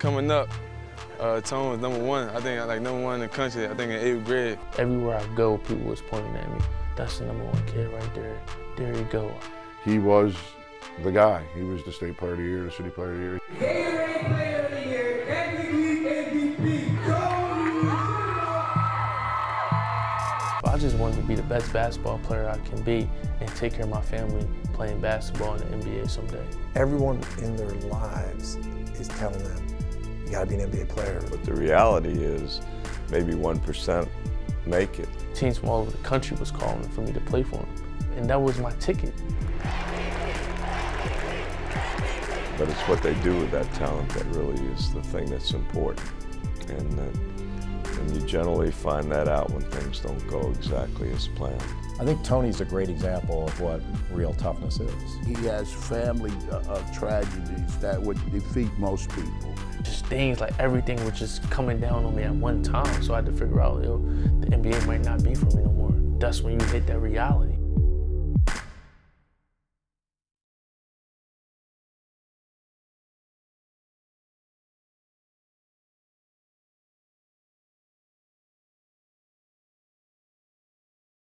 Coming up, uh, Tone was number one. I think like number one in the country. I think in eighth grade. Everywhere I go, people was pointing at me. That's the number one kid right there. There you go. He was the guy. He was the state player of the year, the city player of the year. Gatorade Player of the Year, MVP, MVP, I just wanted to be the best basketball player I can be and take care of my family playing basketball in the NBA someday. Everyone in their lives is telling them, you gotta be an NBA player. But the reality is, maybe 1% make it. Teams from all over the country was calling for me to play for them. And that was my ticket. But it's what they do with that talent that really is the thing that's important. And, uh, and you generally find that out when things don't go exactly as planned. I think Tony's a great example of what real toughness is. He has family uh, uh, tragedies that would defeat most people. Just things like everything was just coming down on me at one time. So I had to figure out, yo, the NBA might not be for me no more. That's when you hit that reality.